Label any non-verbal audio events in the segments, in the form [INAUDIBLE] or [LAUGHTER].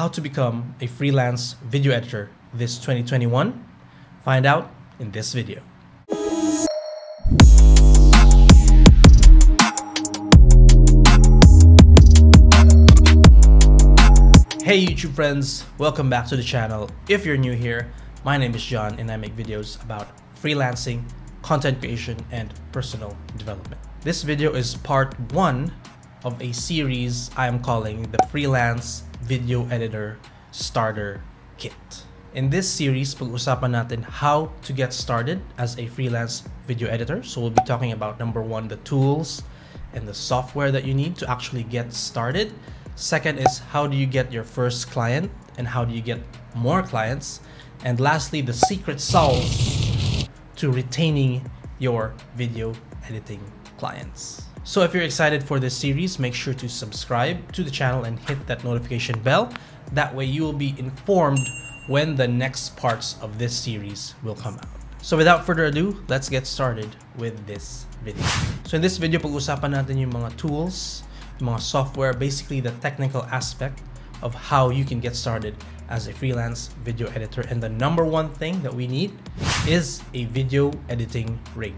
how to become a freelance video editor this 2021? Find out in this video. Hey YouTube friends, welcome back to the channel. If you're new here, my name is John and I make videos about freelancing, content creation, and personal development. This video is part one of a series I am calling the Freelance Video Editor Starter Kit. In this series, pag-usapan natin how to get started as a freelance video editor. So we'll be talking about number one, the tools and the software that you need to actually get started. Second is how do you get your first client and how do you get more clients? And lastly, the secret sauce to retaining your video editing clients. So if you're excited for this series, make sure to subscribe to the channel and hit that notification bell. That way you will be informed when the next parts of this series will come out. So without further ado, let's get started with this video. So in this video, pag-usapan natin yung mga tools, mga software, basically the technical aspect of how you can get started as a freelance video editor. And the number one thing that we need is a video editing rig.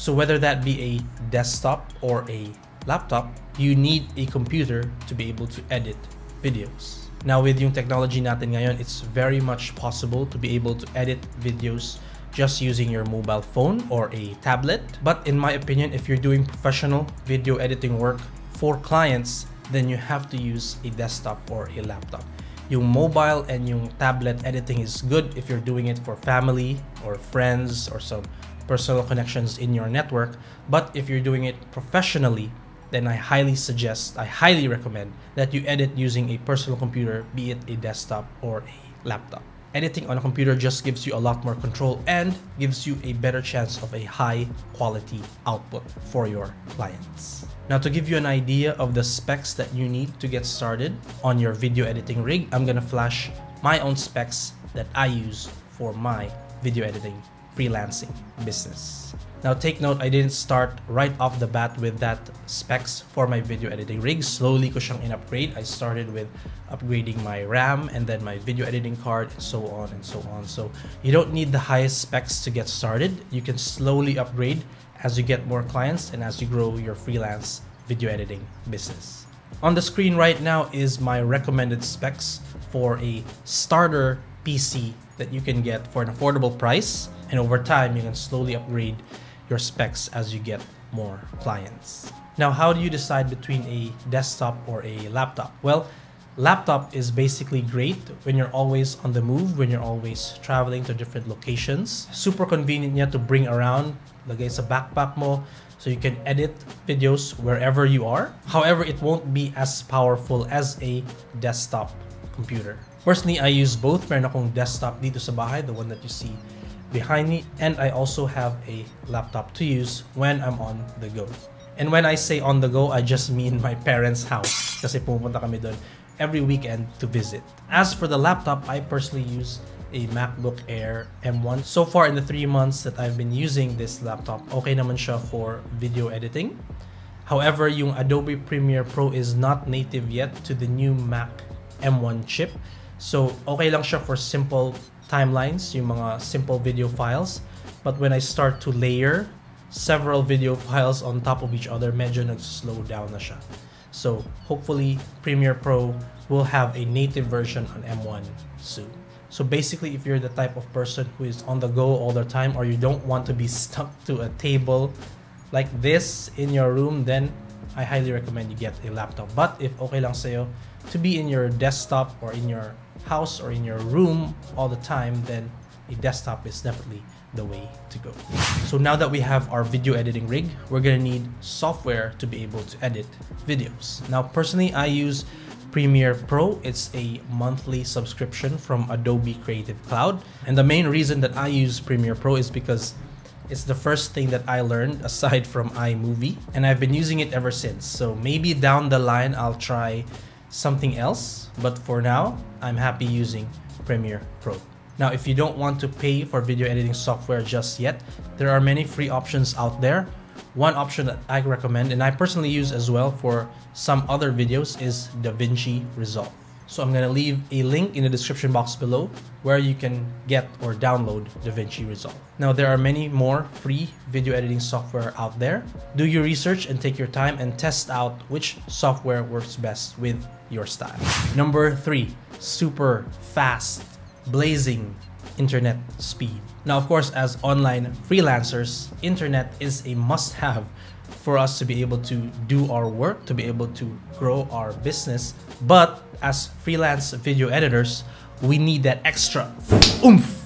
So whether that be a desktop or a laptop, you need a computer to be able to edit videos. Now with yung technology natin ngayon, it's very much possible to be able to edit videos just using your mobile phone or a tablet. But in my opinion, if you're doing professional video editing work, for clients, then you have to use a desktop or a laptop. Yung mobile and yung tablet editing is good if you're doing it for family or friends or some personal connections in your network. But if you're doing it professionally, then I highly suggest, I highly recommend that you edit using a personal computer, be it a desktop or a laptop. Editing on a computer just gives you a lot more control and gives you a better chance of a high quality output for your clients. Now to give you an idea of the specs that you need to get started on your video editing rig, I'm gonna flash my own specs that I use for my video editing freelancing business. Now take note, I didn't start right off the bat with that specs for my video editing rig. Slowly ko siyang in-upgrade. I started with upgrading my RAM and then my video editing card and so on and so on. So you don't need the highest specs to get started. You can slowly upgrade as you get more clients and as you grow your freelance video editing business. On the screen right now is my recommended specs for a starter PC that you can get for an affordable price. And over time, you can slowly upgrade your specs as you get more clients. Now, how do you decide between a desktop or a laptop? Well, laptop is basically great when you're always on the move, when you're always traveling to different locations. Super convenient niya to bring around, lagay sa backpack mo, so you can edit videos wherever you are. However, it won't be as powerful as a desktop computer. Personally, I use both. Meron akong desktop dito sa bahay, the one that you see behind me and I also have a laptop to use when I'm on the go. And when I say on the go, I just mean my parents' house kasi pumunta kami doon every weekend to visit. As for the laptop, I personally use a MacBook Air M1. So far in the three months that I've been using this laptop, okay naman siya for video editing. However, yung Adobe Premiere Pro is not native yet to the new Mac M1 chip. So, okay lang siya for simple timelines, yung mga simple video files. But when I start to layer several video files on top of each other, medyo nag-slow down na siya. So hopefully Premiere Pro will have a native version on M1 soon. So basically, if you're the type of person who is on the go all the time or you don't want to be [LAUGHS] stuck to a table like this in your room, then I highly recommend you get a laptop. But if okay lang sa'yo to be in your desktop or in your house or in your room all the time, then a desktop is definitely the way to go. So now that we have our video editing rig, we're gonna need software to be able to edit videos. Now personally, I use Premiere Pro. It's a monthly subscription from Adobe Creative Cloud. And the main reason that I use Premiere Pro is because it's the first thing that I learned [LAUGHS] aside from iMovie, and I've been using it ever since. So maybe down the line, I'll try something else, but for now, I'm happy using Premiere Pro. Now, if you don't want to pay for video editing software just yet, there are many free options out there. One option that I recommend, and I personally use as well for some other videos, is DaVinci Resolve. So I'm going to leave a link in the description box below where you can get or download DaVinci Resolve. Now there are many more free video editing software out there. Do your research and take your time and test out which software works best with your style. Number three, super fast, blazing internet speed. Now, of course, as online freelancers, internet is a must have for us to be able to do our work, to be able to grow our business. But as freelance video editors, we need that extra oomph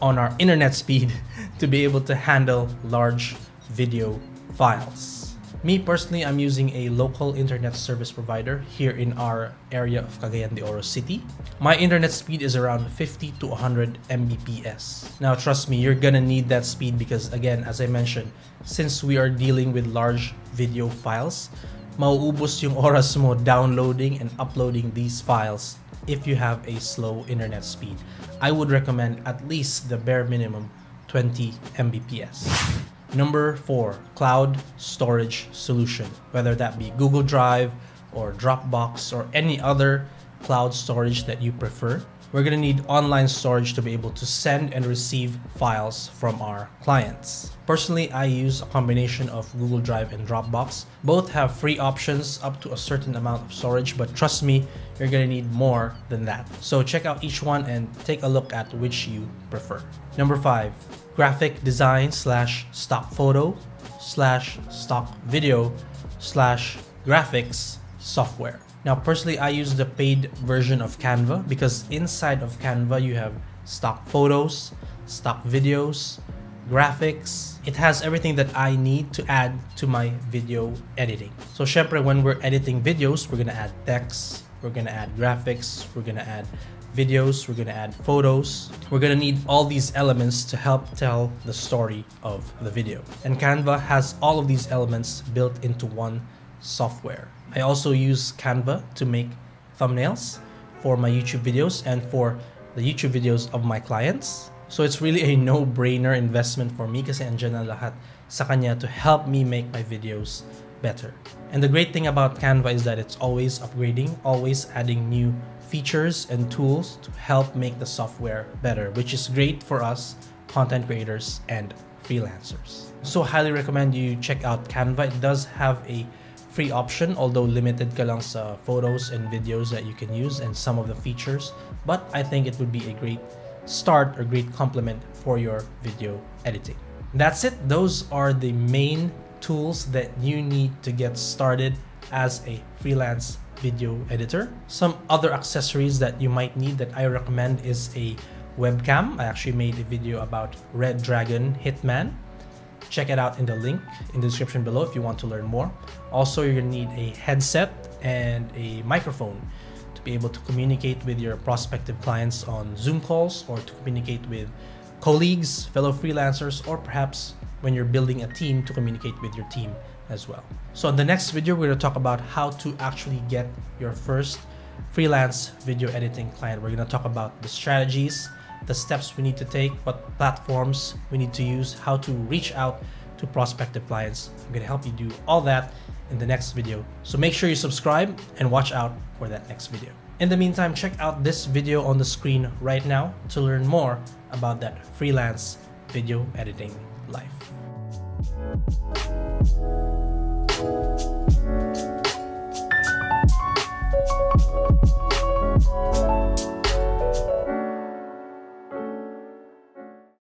on our internet speed [LAUGHS] to be able to handle large video files. Me personally, I'm using a local internet service provider here in our area of Cagayan de Oro City. My internet speed is around 50 to 100 Mbps. Now, trust me, you're gonna need that speed because again, as I mentioned, since we are dealing with large video files, mauubos yung [LAUGHS] oras mo downloading and uploading these files if you have a slow internet speed. I would recommend at least the bare minimum 20 Mbps. Number four, cloud storage solution, whether that be Google Drive or Dropbox or any other cloud storage that you prefer. We're going to need online storage to be able to send and receive files from our clients. Personally, I use a combination of Google Drive and Dropbox. Both have free options up to a certain amount of storage, but trust me, you're going to need more than that. So check out each one and take a look at which you prefer. Number five, graphic design slash stock photo slash stock video slash graphics software. Now, personally, I use the paid version of Canva because inside of Canva, you have stock photos, stock videos, graphics. It has everything that I need to add to my video editing. So, syempre, when we're editing videos, we're gonna add text, we're gonna add graphics, we're gonna add videos, we're gonna add photos. We're gonna need all these elements to help tell the story of the video. And Canva has all of these elements built into one software. I also use Canva to make thumbnails for my YouTube videos and for the YouTube videos of my clients. So it's really a no-brainer investment for me kasi andyan na lahat sa kanya to help me make my videos better. And the great thing about Canva is that it's always upgrading, always adding new features and tools to help make the software better, which is great for us content creators and freelancers. So highly recommend you check out Canva. It does have a free option, although limited ka lang sa photos and videos that you can use and some of the features. But I think it would be a great start or great complement for your video editing. That's it. Those are the main tools that you need to get started as a freelance video editor. Some other accessories that you might need that I recommend is a webcam. I actually made a video about Redragon Hitman. Check it out in the link in the description below if you want to learn more. Also, you're gonna need a headset and a microphone to be able to communicate with your prospective clients on Zoom calls or to communicate with colleagues, fellow freelancers, or perhaps when you're building a team to communicate with your team as well. So in the next video, we're to talk about how to actually get your first freelance video editing client. We're to talk about the strategies, the steps we need to take, what platforms we need to use, how to reach out to prospective clients. I'm going to help you do all that in the next video. So make sure you subscribe and watch out for that next video. In the meantime, check out this video on the screen right now to learn more about that freelance video editing life.